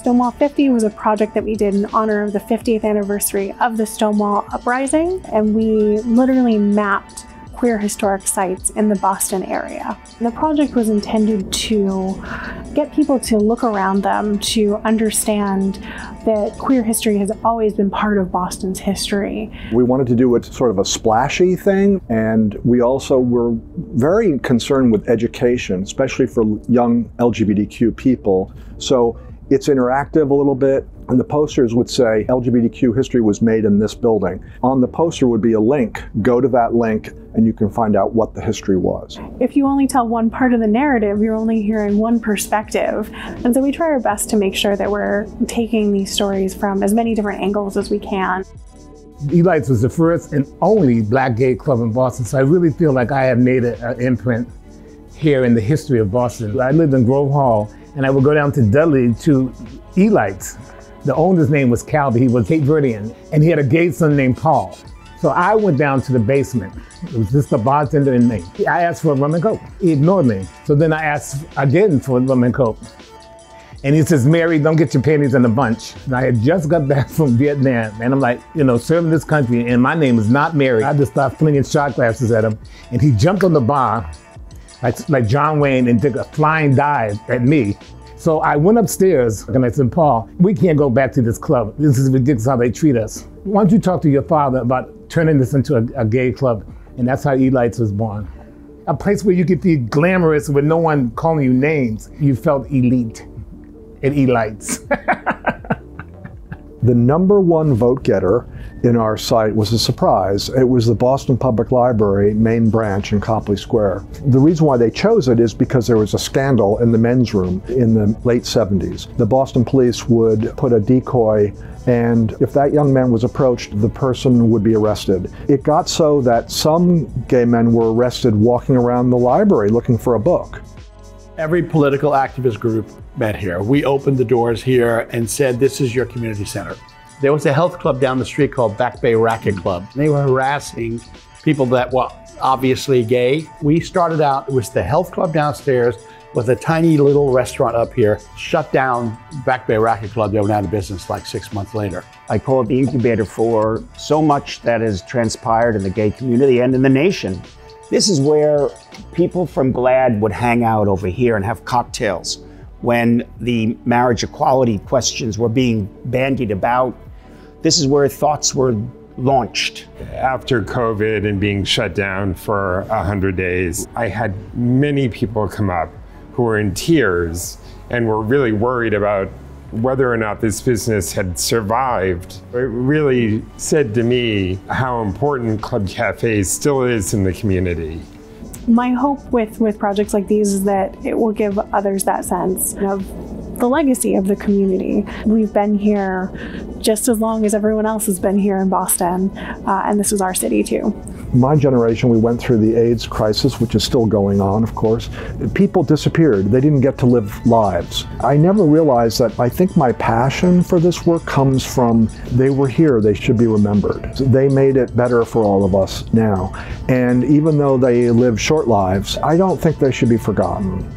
Stonewall 50 was a project that we did in honor of the 50th anniversary of the Stonewall Uprising, and we literally mapped queer historic sites in the Boston area. The project was intended to get people to look around them to understand that queer history has always been part of Boston's history. We wanted to do it sort of a splashy thing, and we also were very concerned with education, especially for young LGBTQ people. So it's interactive a little bit. And the posters would say LGBTQ history was made in this building. On the poster would be a link. Go to that link and you can find out what the history was. If you only tell one part of the narrative, you're only hearing one perspective. And so we try our best to make sure that we're taking these stories from as many different angles as we can. Elites was the first and only black gay club in Boston, so I really feel like I have made an imprint here in the history of Boston. I lived in Grove Hall, and I would go down to Dudley to Elites the owner's name was Calvi. He was Cape Verdean, and he had a gay son named Paul. So I went down to the basement. It was just a bartender and me. I asked for a rum and coke. He ignored me. So then I asked again for a rum and coke. And he says, Mary, don't get your panties in a bunch. And I had just got back from Vietnam. And I'm like, you know, serving this country, and my name is not Mary. I just started flinging shot glasses at him. And he jumped on the bar, like, like John Wayne, and took a flying dive at me. So I went upstairs and I said, Paul, we can't go back to this club. This is ridiculous how they treat us. Why don't you talk to your father about turning this into a, a gay club? And that's how Elites was born. A place where you could be glamorous with no one calling you names. You felt elite at Elites. the number one vote getter in our site was a surprise. It was the Boston Public Library main branch in Copley Square. The reason why they chose it is because there was a scandal in the men's room in the late 70s. The Boston police would put a decoy and if that young man was approached, the person would be arrested. It got so that some gay men were arrested walking around the library looking for a book. Every political activist group met here. We opened the doors here and said, this is your community center. There was a health club down the street called Back Bay Racket Club. They were harassing people that were obviously gay. We started out, it was the health club downstairs with a tiny little restaurant up here, shut down Back Bay Racket Club. They went out of business like six months later. I call it the incubator for so much that has transpired in the gay community and in the nation. This is where people from GLAD would hang out over here and have cocktails when the marriage equality questions were being bandied about this is where thoughts were launched. After COVID and being shut down for 100 days, I had many people come up who were in tears and were really worried about whether or not this business had survived. It really said to me how important Club Cafe still is in the community. My hope with, with projects like these is that it will give others that sense of the legacy of the community. We've been here just as long as everyone else has been here in Boston, uh, and this is our city too. My generation, we went through the AIDS crisis, which is still going on, of course. People disappeared. They didn't get to live lives. I never realized that I think my passion for this work comes from they were here, they should be remembered. They made it better for all of us now. And even though they lived short lives, I don't think they should be forgotten.